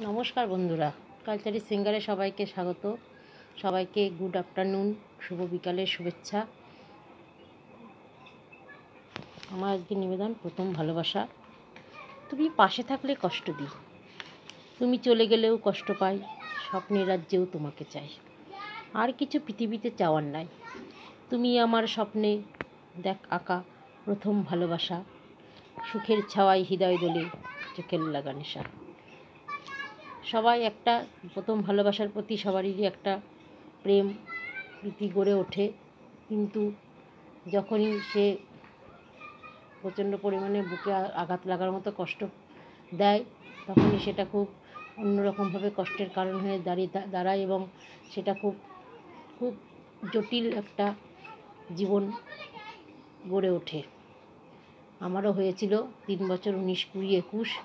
নমস্কার বন্ধুরা। কালচারি সিঙ্গারে সবাইকে স্বাগত। সবাইকে গুড আফটারনুন, শুভ বিকালের শুভেচ্ছা। আমার আজকে নিবেদন, প্রথম ভালোবাসা। তুমি পাশে থাকলে কষ্ট দিই। তুমি চলে গেলেও কষ্ট পাই, স্বপ্নের রাজ্যেও তোমাকে চাই। আর কিছু পৃথিবীতে চাওয়ার নাই। তুমি আমার স্বপ্নে, দেখ আঁকা প্রথম ভালোবাসা। সুখের ছাওয়ায় হৃদয় দোলে চোখের লাগা নেশা। সবাই একটা, প্রথম ভালোবাসার প্রতি সবারই একটা প্রেম প্রীতি গড়ে ওঠে। কিন্তু যখনই সে প্রচণ্ড পরিমাণে বুকে আঘাত লাগার মতো কষ্ট দেয়, তখনই সেটা খুব অন্যরকমভাবে কষ্টের কারণ হয়ে দাঁড়িয়ে দাঁড়ায় এবং সেটা খুব খুব জটিল একটা জীবন গড়ে ওঠে। আমারও হয়েছিল তিন বছর উনিশ কুড়ি একুশ।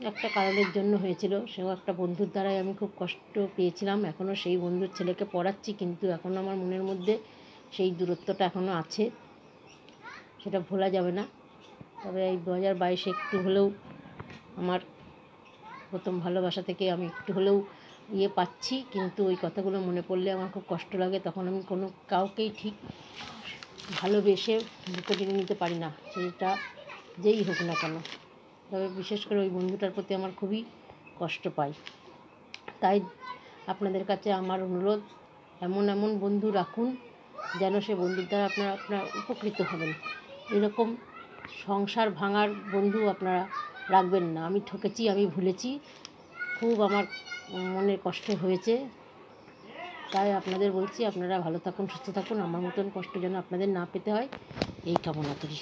একটা কারণের জন্য হয়েছিল। সেও একটা বন্ধুর দ্বারাই আমি খুব কষ্ট পেয়েছিলাম। এখনও সেই বন্ধুর ছেলেকে পড়াচ্ছি, কিন্তু এখনও আমার মনের মধ্যে সেই দূরত্বটা এখনও আছে। সেটা ভোলা যাবে না। তবে এই দু হাজার বাইশে একটু হলেও আমার প্রথম ভালোবাসা থেকে আমি একটু হলেও ইয়ে পাচ্ছি। কিন্তু ওই কথাগুলো মনে পড়লে আমার খুব কষ্ট লাগে। তখন আমি কোনো কাউকেই ঠিক ভালোবেসে বুকে টেনে নিতে পারি না। সেটা যেই হোক না কেন। তবে বিশেষ করে ওই বন্ধুটার প্রতি আমার খুবই কষ্ট পাই। তাই আপনাদের কাছে আমার অনুরোধ, এমন এমন বন্ধু রাখুন যেন সে বন্ধুর দ্বারা আপনারা আপনারা উপকৃত হবেন। এরকম সংসার ভাঙার বন্ধু আপনারা রাখবেন না। আমি ঠকেছি, আমি ভুলেছি, খুব আমার মনে কষ্ট হয়েছে। তাই আপনাদের বলছি, আপনারা ভালো থাকুন, সুস্থ থাকুন। আমার মতন কষ্ট যেন আপনাদের না পেতে হয়, এই কামনা করি।